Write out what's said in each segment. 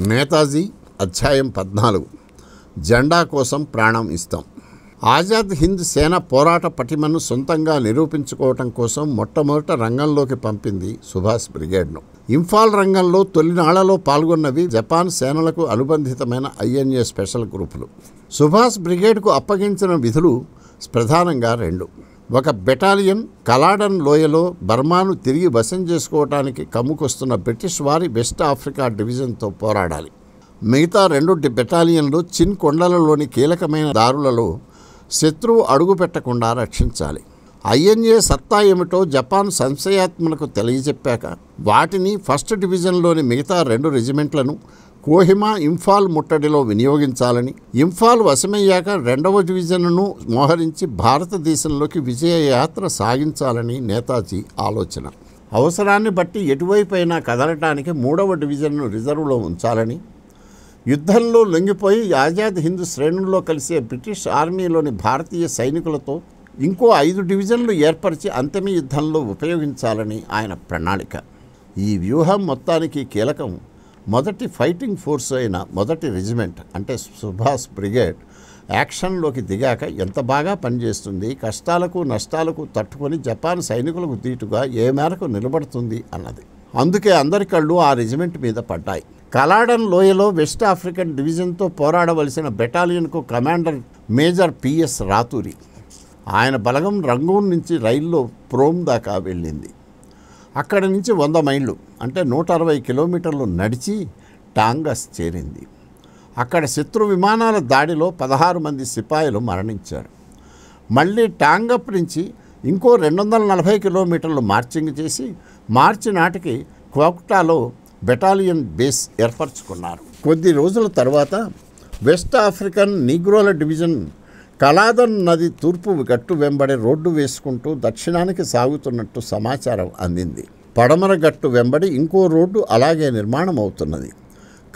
నేతాజీ అధ్యాయం పద్నాలుగు. జెండా కోసం ప్రాణం ఇస్తాం. ఆజాద్ హింద్ సేన పోరాట పటిమను సొంతంగా నిరూపించుకోవటం కోసం మొట్టమొదట రంగంలోకి పంపింది సుభాష్ బ్రిగేడ్ను. ఇంఫాల్ రంగంలో తొలినాళ్ళలో పాల్గొన్నవి జపాన్ సేనలకు అనుబంధితమైన ఐఎన్ఏ స్పెషల్ గ్రూపులు. సుభాష్ బ్రిగేడ్కు అప్పగించిన విధులు ప్రధానంగా రెండు. ఒక బెటాలియన్ కలాడన్ లోయలో బర్మాను తిరిగి వశం చేసుకోవటానికి కమ్ముకొస్తున్న బ్రిటిష్ వారి వెస్ట్ ఆఫ్రికా డివిజన్తో పోరాడాలి. మిగతా రెండు బెటాలియన్లు చిన్ కొండలలోని కీలకమైన దారులలో శత్రువు అడుగు పెట్టకుండా రక్షించాలి. ఐఎన్ఏ సత్తా ఏమిటో జపాన్ సంశయాత్మలకు తెలియజెప్పాక వాటిని ఫస్ట్ డివిజన్లోని మిగతా రెండు రెజిమెంట్లను కోహిమా ఇంఫాల్ ముట్టడిలో వినియోగించాలని ఇంఫాల్ వశమయ్యాక రెండవ డివిజన్ను మోహరించి భారతదేశంలోకి విజయయాత్ర సాగించాలని నేతాజీ ఆలోచన. అవసరాన్ని బట్టి ఎటువైపైనా కదలటానికి మూడవ డివిజన్ను రిజర్వ్లో ఉంచాలని యుద్ధంలో లొంగిపోయి ఆజాద్ హిందూ శ్రేణుల్లో కలిసే బ్రిటిష్ ఆర్మీలోని భారతీయ సైనికులతో ఇంకో ఐదు డివిజన్లు ఏర్పరిచి అంతిమ యుద్ధంలో ఉపయోగించాలని ఆయన ప్రణాళిక. ఈ వ్యూహం మొత్తానికి కీలకం. మొదటి ఫైటింగ్ ఫోర్స్ అయిన మొదటి రెజిమెంట్ అంటే సుభాష్ బ్రిగేడ్ యాక్షన్లోకి దిగాక ఎంత బాగా పనిచేస్తుంది కష్టాలకు నష్టాలకు తట్టుకొని జపాన్ సైనికులకు దీటుగా ఏ మేరకు నిలబడుతుంది అన్నది. అందుకే అందరి కళ్ళు ఆ రెజిమెంట్ మీద పడ్డాయి. కలాడన్ లోయలో వెస్ట్ ఆఫ్రికన్ డివిజన్తో పోరాడవలసిన బెటాలియన్కు commander major P S Raturi. ఆయన బలగం రంగూన్ నుంచి రైల్లో ప్రోమ్ దాకా వెళ్ళింది. అక్కడి నుంచి వంద మైళ్ళు అంటే నూట అరవై కిలోమీటర్లు నడిచి టాంగస్ చేరింది. అక్కడ శత్రు విమానాల దాడిలో పదహారు మంది సిపాయిలు మరణించారు. మళ్ళీ టాంగప్ నుంచి ఇంకో రెండు వందల నలభై కిలోమీటర్లు మార్చింగ్ చేసి మార్చి నాటికి క్వాక్టాలో బెటాలియన్ బేస్ ఏర్పరచుకున్నారు. కొద్ది రోజుల తర్వాత వెస్ట్ ఆఫ్రికన్ నీగ్రోల డివిజన్ కలాదన్ నది తూర్పు గట్టు వెంబడి రోడ్డు వేసుకుంటూ దక్షిణానికి సాగుతున్నట్టు సమాచారం అందింది. పడమర గట్టు వెంబడి ఇంకో రోడ్డు అలాగే నిర్మాణం అవుతున్నది.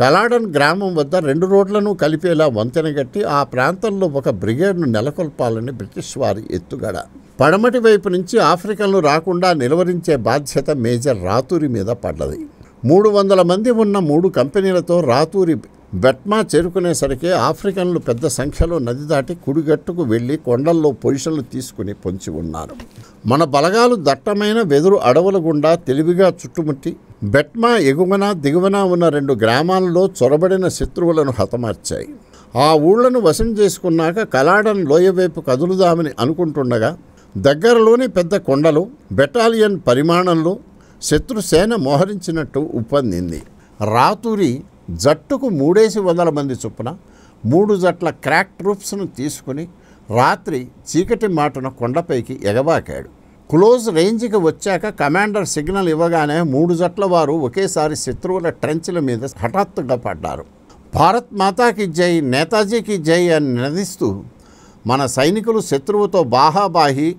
కలాడన్ గ్రామం వద్ద రెండు రోడ్లను కలిపేలా వంతెన గట్టి ఆ ప్రాంతంలో ఒక బ్రిగేడ్ను నెలకొల్పాలని బ్రిటిష్ వారి ఎత్తుగడ. పడమటి వైపు నుంచి ఆఫ్రికన్లు రాకుండా నిలువరించే బాధ్యత మేజర్ రాతూరి మీద పడ్డది. మూడు వందల మంది ఉన్న మూడు కంపెనీలతో రాతూరి బెట్మా చేరుకునేసరికి ఆఫ్రికన్లు పెద్ద సంఖ్యలో నది దాటి కుడిగట్టుకు వెళ్ళి కొండల్లో పొజిషన్లు తీసుకుని పొంచి ఉన్నారు. మన బలగాలు దట్టమైన వెదురు అడవుల గుండా తెలివిగా చుట్టుముట్టి బెట్మా ఎగువన దిగువన ఉన్న రెండు గ్రామాలలో చొరబడిన శత్రువులను హతమార్చాయి. ఆ ఊళ్ళను వశం చేసుకున్నాక కలాడన్ లోయ వైపు కదులుదామని అనుకుంటుండగా దగ్గరలోని పెద్ద కొండలు బెటాలియన్ పరిమాణంలో శత్రుసేన మోహరించినట్టు ఉప్పందింది. రాతూరి జట్టుకు మూడేసి వందల మంది చొప్పున మూడు జట్ల క్రాక్ ట్రూప్స్ను తీసుకుని రాత్రి చీకటి మాటున కొండపైకి ఎగబాకాడు. క్లోజ్ రేంజ్కి వచ్చాక కమాండర్ సిగ్నల్ ఇవ్వగానే మూడు జట్ల వారు ఒకేసారి శత్రువుల ట్రెంచ్ల మీద హఠాత్తుగా పడ్డారు. భారత్ మాతాకి జై నేతాజీకి జై అని నినదిస్తూ మన సైనికులు శత్రువుతో బాహాబాహి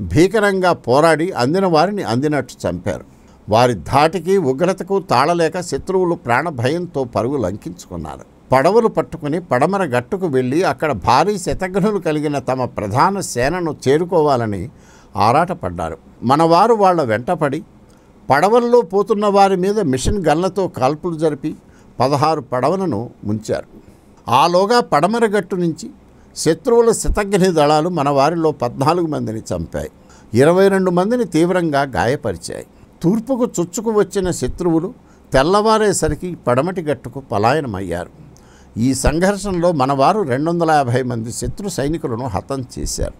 భీకరంగా పోరాడి అందిన వారిని అందినట్టు చంపారు. వారి ధాటికి ఉగ్రతకు తాళలేక శత్రువులు ప్రాణభయంతో పరుగు లంకించుకున్నారు. పడవలు పట్టుకుని పడమర గట్టుకు వెళ్ళి అక్కడ భారీ శతఘ్నులు కలిగిన తమ ప్రధాన సేనను చేరుకోవాలని ఆరాటపడ్డారు. మనవారు వాళ్ళ వెంటపడి పడవల్లో పోతున్న వారి మీద మిషన్ గన్లతో కాల్పులు జరిపి పదహారు పడవలను ముంచారు. ఆలోగా పడమర గట్టు నుంచి శత్రువుల శతఘ్ని దళాలు మన వారిలో పద్నాలుగు మందిని చంపాయి. ఇరవై రెండు మందిని తీవ్రంగా గాయపరిచాయి. తూర్పుకు చొచ్చుకు వచ్చిన శత్రువులు తెల్లవారేసరికి పడమటి గట్టుకు పలాయనమయ్యారు. ఈ సంఘర్షణలో మనవారు రెండు వందల యాభై మంది శత్రు సైనికులను హతం చేశారు.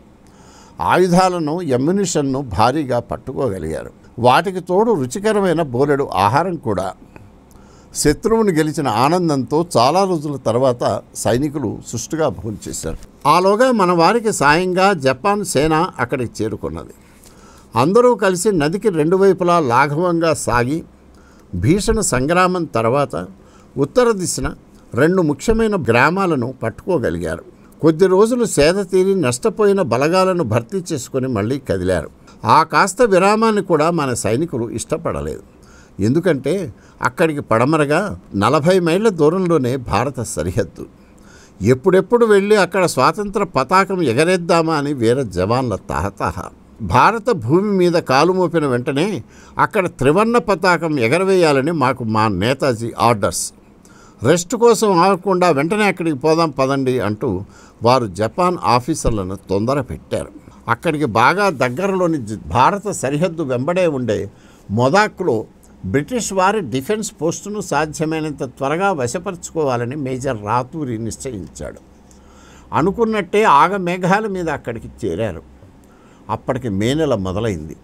ఆయుధాలను ఎమ్యునిషన్ను భారీగా పట్టుకోగలిగారు. వాటికి తోడు రుచికరమైన బోలెడు ఆహారం కూడా. శత్రువుని గెలిచిన ఆనందంతో చాలా రోజుల తర్వాత సైనికులు సుష్టుగా భోంచేశారు. ఆలోగా మన వారికి సాయంగా జపాన్ సేన అక్కడికి చేరుకున్నది. అందరూ కలిసి నదికి రెండు వైపులా లాఘవంగా సాగి భీషణ సంగ్రామం తర్వాత ఉత్తర దిశన రెండు ముఖ్యమైన గ్రామాలను పట్టుకోగలిగారు. కొద్ది రోజులు సేద తీరి నష్టపోయిన బలగాలను భర్తీ చేసుకుని మళ్ళీ కదిలారు. ఆ కాస్త విరామాన్ని కూడా మన సైనికులు ఇష్టపడలేదు. ఎందుకంటే అక్కడికి పడమరగా నలభై మైళ్ళ దూరంలోనే భారత సరిహద్దు. ఎప్పుడెప్పుడు వెళ్ళి అక్కడ స్వాతంత్ర పతాకం ఎగరేద్దామా అని వీర జవాన్ల తహతహ. భారత భూమి మీద కాలు మోపిన వెంటనే అక్కడ త్రివర్ణ పతాకం ఎగరవేయాలని మాకు మా నేతాజీ ఆర్డర్స్. రెస్ట్ కోసం ఆగకుండా వెంటనే అక్కడికి పోదాం పదండి అంటూ వారు జపాన్ ఆఫీసర్లను తొందర పెట్టారు. అక్కడికి బాగా దగ్గరలోని భారత సరిహద్దు వెంబడే ఉండే మొదాక్లో బ్రిటిష్ వారి డిఫెన్స్ పోస్టును సాధ్యమైనంత త్వరగా వశపరుచుకోవాలని మేజర్ రాతూరి నిశ్చయించాడు. అనుకున్నట్టే ఆగ మేఘాల మీద అక్కడికి చేరారు. అప్పటికి మే నెల మొదలైంది.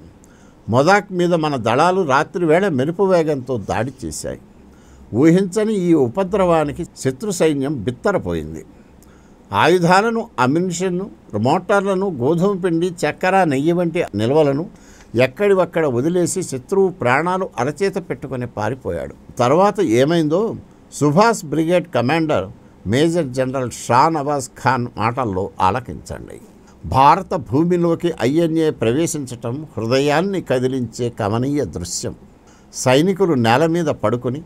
మొదాక్ మీద మన దళాలు రాత్రి వేళ మెరుపు వేగంతో దాడి చేశాయి. ఊహించని ఈ ఉపద్రవానికి శత్రు సైన్యం బిత్తరపోయింది. ఆయుధాలను అమ్యునిషన్ను మోటార్లను గోధుమ పిండి చక్కెర నెయ్యి వంటి నిల్వలను ఎక్కడివక్కడ వదిలేసి శత్రువు ప్రాణాలు అరచేత పెట్టుకుని పారిపోయాడు. తర్వాత ఏమైందో Subhash brigade commander major general Shah Nawaz Khan మాటల్లో ఆలకించండి. భారత భూమిలోకి ఐఎన్ఏ ప్రవేశించటం హృదయాన్ని కదిలించే కమనీయ దృశ్యం. సైనికులు నేల మీద పడుకుని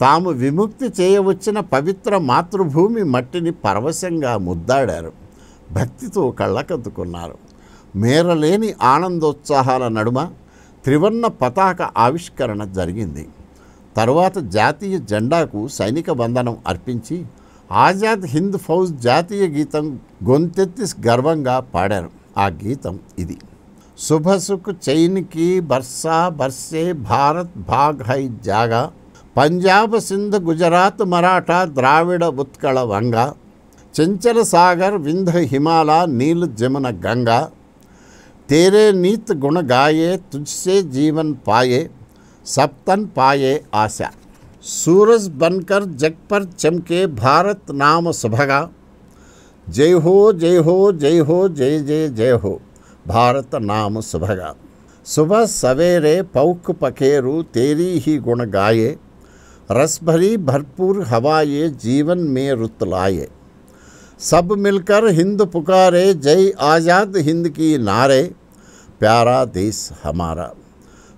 తాము విముక్తి చేయవచ్చిన పవిత్ర మాతృభూమి మట్టిని పరవశంగా ముద్దాడారు. భక్తితో కళ్ళకద్దుకున్నారు మేరలేని ఆనందోత్సాహాల నడుమ త్రివర్ణ పతాక ఆవిష్కరణ జరిగింది. తరువాత జాతీయ జెండాకు సైనిక బంధనం అర్పించి ఆజాద్ హింద్ ఫౌజ్ జాతీయ గీతం గొంతెత్తి గర్వంగా పాడారు. ఆ గీతం ఇది. శుభసుఖ్ చైన్కి బర్సా బర్సే భారత్ భాగ్ హై జాగా. పంజాబ్ సింధ్ గుజరాత్ మరాఠా ద్రావిడ ఉత్కళ వంగ. చెంచల సాగర్ వింధ హిమాల నీల్ జమున గంగా. తేరే నీత్ గుణ గాయే తుజ్సే జీవన్ పాయే సప్తన్ పాయే ఆశా. सूरज बनकर जग पर चमके भारत नाम सुभगा। जय हो जय हो जय हो, जय जय जय हो, भारत नाम सुभगा। सुबह सवेरे पौख पखेरु तेरी ही गुण गाये। रस भरी भरपूर हवाए जीवन में रुत लाए सब मिलकर हिंद पुकारे, जय आज़ाद हिंद की नारे। प्यारा देश हमारा।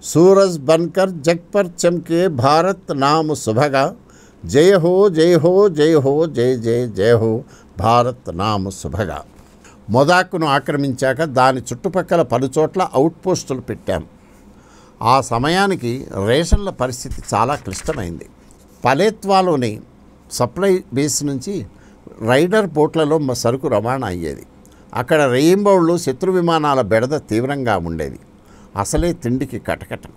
सूरज बनकर जग पर चमके भारत नाम सुभगा जय हो जय हो जय हो जय जय जय हो భారత్ నామ సుభగా మొదాకును ఆక్రమించాక దాని చుట్టుపక్కల పలుచోట్ల అవుట్ పోస్టులు పెట్టాం ఆ సమయానికి రేషన్ల పరిస్థితి చాలా క్లిష్టమైంది పలేత్వాలోని సప్లై బేస్ నుంచి రైడర్ బోట్లలో మ- సరుకు రవాణా అయ్యేది అక్కడ రెయింబౌళ్ళు శత్రు విమానాల బెడద తీవ్రంగా ఉండేది అసలే తిండికి కటకటం.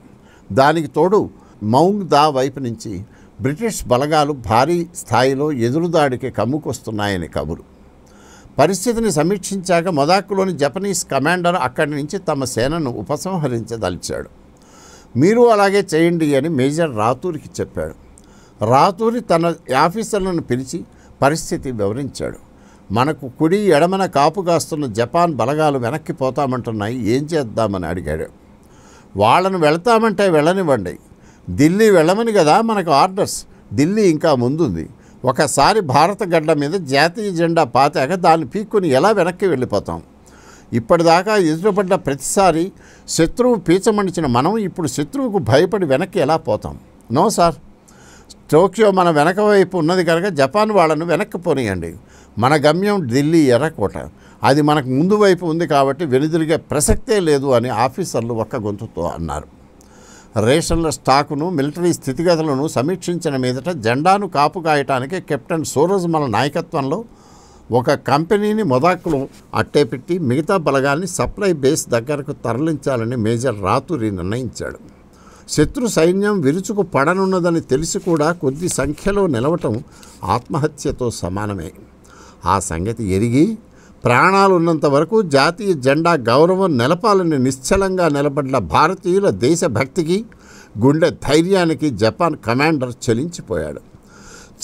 దానికి తోడు మౌంగ్ దా వైపు నుంచి బ్రిటిష్ బలగాలు భారీ స్థాయిలో ఎదురుదాడికి కమ్ముకొస్తున్నాయని కబురు. పరిస్థితిని సమీక్షించాక మొదాకులోని జపనీస్ కమాండర్ అక్కడి నుంచి తమ సేనను ఉపసంహరించదలిచాడు. మీరు అలాగే చేయండి అని మేజర్ రాతూరికి చెప్పాడు. రాతూరి తన ఆఫీసర్లను పిలిచి పరిస్థితి వివరించాడు. మనకు కుడి ఎడమన కాపు కాస్తున్న జపాన్ బలగాలు వెనక్కి పోతామంటున్నాయి ఏం చేద్దామని అడిగాడు. వాళ్ళను వెళతామంటే వెళ్ళనివ్వండి. ఢిల్లీ వెళ్ళమని కదా మనకు ఆర్డర్స్. ఢిల్లీ ఇంకా ముందుంది. ఒకసారి భారత గడ్డ మీద జాతీయ జెండా పాతాక దాన్ని పీక్కుని ఎలా వెనక్కి వెళ్ళిపోతాం? ఇప్పటిదాకా ఎదురుపడ్డ ప్రతిసారి శత్రువు పీచమణిచిన మనం ఇప్పుడు శత్రువుకు భయపడి వెనక్కి ఎలా పోతాం? No sir. టోక్యో మన వెనక వైపు ఉన్నది కనుక జపాన్ వాళ్ళను వెనక్కి పోనీయండి. మన గమ్యం ఢిల్లీ ఎర్రకోట. అది మనకు ముందు వైపు ఉంది కాబట్టి వెనుదిరిగే ప్రసక్తే లేదు అని ఆఫీసర్లు ఒక్క గొంతుతో అన్నారు. రేషన్ల స్టాకును మిలిటరీ స్థితిగతులను సమీక్షించిన మీదట జెండాను కాపు కాయటానికి కెప్టెన్ సూరజ్మల నాయకత్వంలో ఒక కంపెనీని మొదకులు అట్టేపెట్టి మిగతా బలగాల్ని సప్లై బేస్ దగ్గరకు తరలించాలని మేజర్ రాతూరి నిర్ణయించాడు. శత్రు సైన్యం విరుచుకు పడనున్నదని తెలిసి కూడా కొద్ది సంఖ్యలో నిలవటం ఆత్మహత్యతో సమానమే. ఆ సంగతి ఎరిగి ప్రాణాలున్నంత వరకు జాతీయ జెండా గౌరవం నిలపాలని నిశ్చలంగా నిలబడిన భారతీయుల దేశభక్తికి గుండె ధైర్యానికి జపాన్ కమాండర్ చెలించిపోయాడు.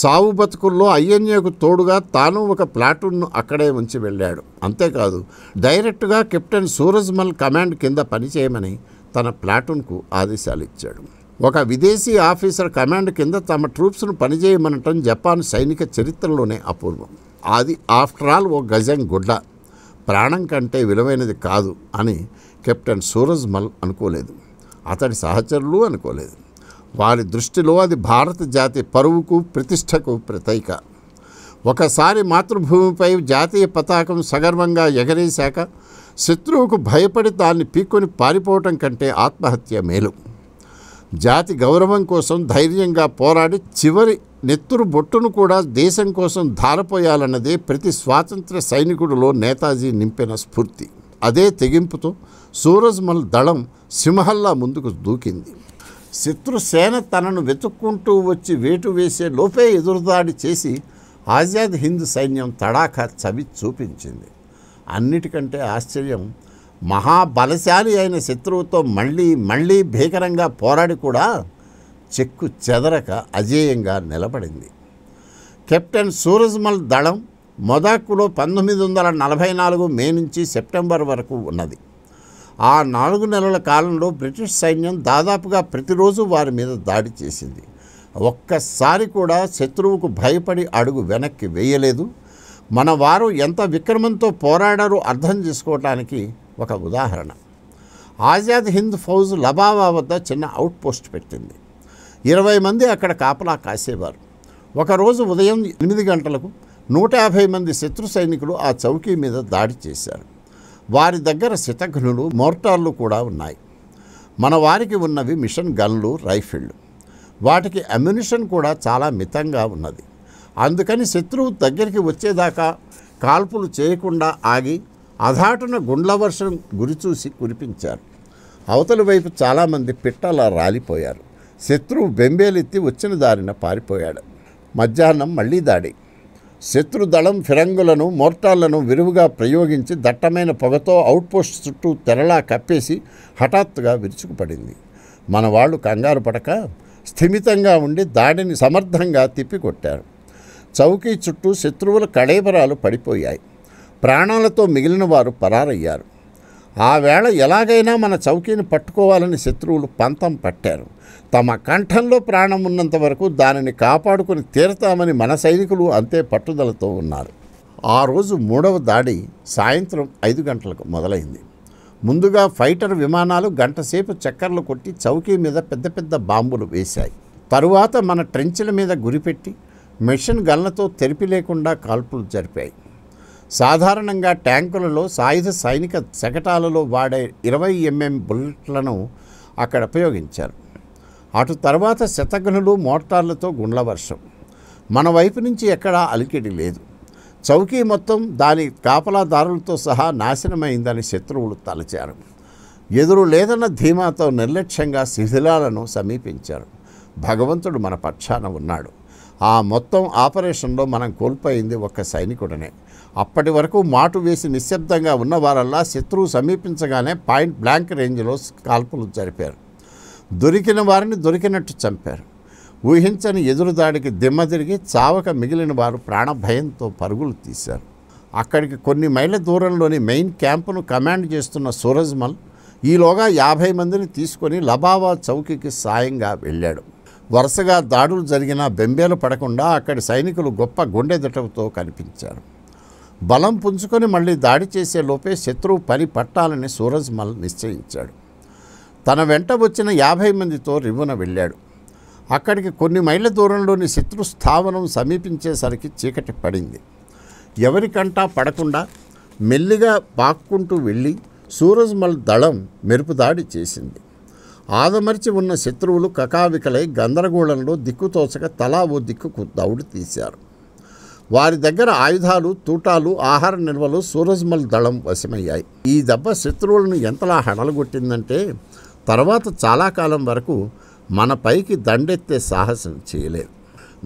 చావు బతుకుల్లో ఐఎన్ఏకు తోడుగా తాను ఒక ప్లాటూన్ను అక్కడే ఉంచి వెళ్ళాడు. అంతేకాదు డైరెక్ట్గా కెప్టెన్ సూరజ్మల్ కమాండ్ కింద పనిచేయమని తన ప్లాటూన్కు ఆదేశాలు ఇచ్చాడు ఒక విదేశీ ఆఫీసర్ కమాండ్ కింద తమ ట్రూప్స్ను పనిచేయమనటం జపాన్ సైనిక చరిత్రలోనే అపూర్వం. అది ఆఫ్టర్ ఆల్ ఓ గజం గుడ్డ. ప్రాణం కంటే విలువైనది కాదు అని కెప్టెన్ సూరజ్ మల్ అనుకోలేదు. అతడి సహచరులు అనుకోలేదు. వారి దృష్టిలో అది భారత జాతి పరువుకు ప్రతిష్టకు ప్రతీక. ఒకసారి మాతృభూమిపై జాతీయ పతాకం సగర్వంగా ఎగరేశాక శత్రువుకు భయపడి దాన్ని పీక్కొని పారిపోవటం కంటే ఆత్మహత్య మేలు. జాతి గౌరవం కోసం ధైర్యంగా పోరాడి చివరి నెత్తురు బొట్టును కూడా దేశం కోసం ధారపోయాలన్నదే ప్రతి స్వాతంత్ర సైనికుడిలో నేతాజీ నింపిన స్ఫూర్తి. అదే తెగింపుతో సూరజ్మల్ దళం సింహల్లా ముందుకు దూకింది. శత్రుసేన తనను వెతుక్కుంటూ వచ్చి వేటు వేసే లోపే ఎదురుదాడి చేసి ఆజాద్ హింద్ సైన్యం తడాఖా చవి చూపించింది. అన్నిటికంటే ఆశ్చర్యం మహాబలశాలి అయిన శత్రువుతో మళ్ళీ మళ్ళీ భీకరంగా పోరాడి కూడా చెక్కు చెదరక అజేయంగా నిలబడింది. కెప్టెన్ సూరజ్మల్ దళం మొదాక్కులో పంతొమ్మిది వందల నలభై నాలుగు మే నుంచి సెప్టెంబర్ వరకు ఉన్నది. ఆ నాలుగు నెలల కాలంలో బ్రిటిష్ సైన్యం దాదాపుగా ప్రతిరోజు వారి మీద దాడి చేసింది. ఒక్కసారి కూడా శత్రువుకు భయపడి అడుగు వెనక్కి వేయలేదు. మన వారు ఎంత విక్రమంతో పోరాడారో అర్థం చేసుకోవటానికి ఒక ఉదాహరణ. ఆజాద్ హింద్ ఫౌజ్ లబావా వద్ద చిన్న అవుట్ పోస్ట్ పెట్టింది. ఇరవై మంది అక్కడ కాపలా కాసేవారు. ఒకరోజు ఉదయం ఎనిమిది గంటలకు నూట యాభై మంది శత్రు సైనికులు ఆ చౌకీ మీద దాడి చేశారు. వారి దగ్గర శతఘ్నులు మోర్టార్లు కూడా ఉన్నాయి. మన వారికి ఉన్నవి మిషన్ గన్లు రైఫిళ్ళు వాటికి అమ్యునిషన్ కూడా చాలా మితంగా ఉన్నది. అందుకని శత్రువు దగ్గరికి వచ్చేదాకా కాల్పులు చేయకుండా ఆగి అధాటున గుండ్ల వర్షం గురిచూసి కురిపించారు. అవతలి వైపు చాలామంది పిట్టలా రాలిపోయారు. శత్రువు బెంబేలెత్తి వచ్చిన దారిన పారిపోయాడు. మధ్యాహ్నం మళ్ళీ దాడి. శత్రు దళం ఫిరంగులను మోర్టార్లను విరువుగా ప్రయోగించి దట్టమైన పొగతో అవుట్పోస్ట్ చుట్టూ తెరలా కప్పేసి హఠాత్తుగా విరుచుకుపడింది. మన వాళ్ళు కంగారు పడక స్థిమితంగా ఉండి దాడిని సమర్థంగా తిప్పికొట్టారు. చౌకీ చుట్టూ శత్రువుల కళేబరాలు పడిపోయాయి. ప్రాణాలతో మిగిలిన వారు పరారయ్యారు. ఆ వేళ ఎలాగైనా మన చౌకీని పట్టుకోవాలని శత్రువులు పంతం పట్టారు. తమ కంఠంలో ప్రాణం ఉన్నంత వరకు దానిని కాపాడుకుని తీరతామని మన సైనికులు అంతే పట్టుదలతో ఉన్నారు. ఆ రోజు మూడవ దాడి సాయంత్రం ఐదు గంటలకు మొదలైంది. ముందుగా ఫైటర్ విమానాలు గంటసేపు చక్కర్లు కొట్టి చౌకీ మీద పెద్ద పెద్ద బాంబులు వేశాయి. తరువాత మన ట్రెంచ్ల మీద గురిపెట్టి మెషిన్ గన్లతో తెరిపి లేకుండా కాల్పులు జరిపాయి. సాధారణంగా ట్యాంకులలో సాయుధ సైనిక శకటాలలో వాడే ఇరవై ఎంఎం బుల్లెట్లను అక్కడ ఉపయోగించారు. అటు తర్వాత శతఘ్నులు మోటార్లతో గుండ్ల వర్షం. మన వైపు నుంచి ఎక్కడా అలికిడి లేదు. చౌకీ మొత్తం దాని కాపలాదారులతో సహా నాశనమైందని శత్రువులు తలచారు. ఎదురు లేదన్న ధీమాతో నిర్లక్ష్యంగా శిథిలాలను సమీపించారు. భగవంతుడు మన పక్షాన ఉన్నాడు. ఆ మొత్తం ఆపరేషన్లో మనం కోల్పోయింది ఒక్క సైనికుడనే. అప్పటి వరకు మాటు వేసి నిశ్శబ్దంగా ఉన్న వారల్లా శత్రువు సమీపించగానే పాయింట్ బ్లాంక్ రేంజ్లో కాల్పులు జరిపారు. దొరికిన వారిని దొరికినట్టు చంపారు. ఊహించని ఎదురుదాడికి దిమ్మ తిరిగి చావక మిగిలిన వారు ప్రాణభయంతో పరుగులు తీశారు. అక్కడికి కొన్ని మైళ్ళ దూరంలోని మెయిన్ క్యాంపును కమాండ్ చేస్తున్న సూరజ్మల్ ఈలోగా యాభై మందిని తీసుకొని లబావా చౌకీకి సాయంగా వెళ్ళాడు. వరుసగా దాడులు జరిగినా బెంబేలు పడకుండా అక్కడి సైనికులు గొప్ప గుండెదటవుతో కనిపించారు. బలం పుంజుకొని మళ్ళీ దాడి చేసే లోపే శత్రువు పని పట్టాలని సూరజ్మల్ నిశ్చయించాడు. తన వెంట వచ్చిన యాభై మందితో రివ్వున వెళ్ళాడు. అక్కడికి కొన్ని మైళ్ళ దూరంలోని శత్రు స్థావనం సమీపించేసరికి చీకటి పడింది. ఎవరికంటా పడకుండా మెల్లిగా పాక్కుంటూ వెళ్ళి సూరజ్మల్ దళం మెరుపుదాడి చేసింది. ఆదమర్చి ఉన్న శత్రువులు కకావికలై గందరగోళంలో దిక్కుతోచక తలా ఓ దిక్కుకు దౌడు తీశారు. వారి దగ్గర ఆయుధాలు తూటాలు ఆహార నిల్వలు సూరజ్మల్ దళం వశమయ్యాయి. ఈ దెబ్బ శత్రువులను ఎంతలా హడలగొట్టిందంటే తర్వాత చాలా కాలం వరకు మన పైకి దండెత్తే సాహసం చేయలేదు.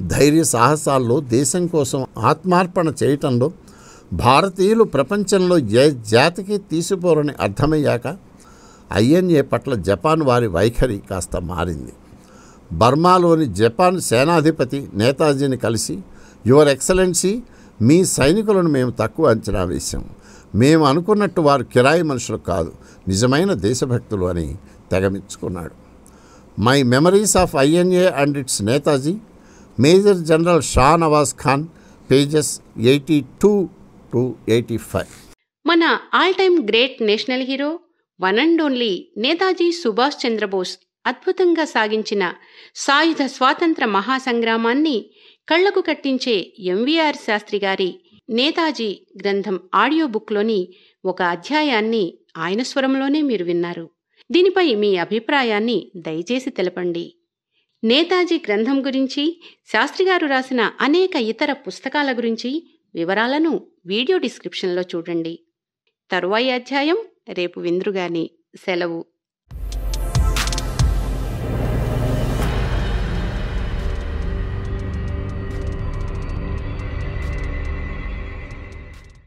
ధైర్య సాహసాల్లో దేశం కోసం ఆత్మార్పణ చేయటంలో భారతీయులు ప్రపంచంలో ఏ జాతికి తీసిపోరని అర్థమయ్యాక ఐఎన్ఏ పట్ల జపాన్ వారి వైఖరి కాస్త మారింది. బర్మాలోని జపాన్ సేనాధిపతి నేతాజీని కలిసి యువర్ ఎక్సలెన్సీ మీ సైనికులను మేము తక్కువ అంచనా వేశాం. మేము అనుకున్నట్టు వారు కిరాయి మనుషులు కాదు. నిజమైన దేశభక్తులు అని తెగమించుకున్నాడు my memories of INA and its Netaji major general Shah Nawaz Khan pages eighty two to eighty five. మన all time great national hero one and only Netaji Subhash Chandrabose అద్భుతంగా సాగించిన సాయుధ స్వాతంత్ర మహాసంగ్రామాన్ని కళ్ళకు కట్టించే ఎంవీఆర్ శాస్త్రి గారి నేతాజీ గ్రంథం ఆడియో బుక్లోని ఒక అధ్యాయాన్ని ఆయన స్వరంలోనే మీరు విన్నారు. దీనిపై మీ అభిప్రాయాన్ని దయచేసి తెలపండి. నేతాజీ గ్రంథం గురించి శాస్త్రిగారు రాసిన అనేక ఇతర పుస్తకాల గురించి వివరాలను వీడియో డిస్క్రిప్షన్లో చూడండి. తరువాయి అధ్యాయం రేపు విందురుగాని. సెలవు.